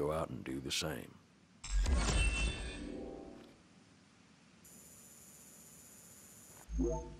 go out and do the same. Yeah.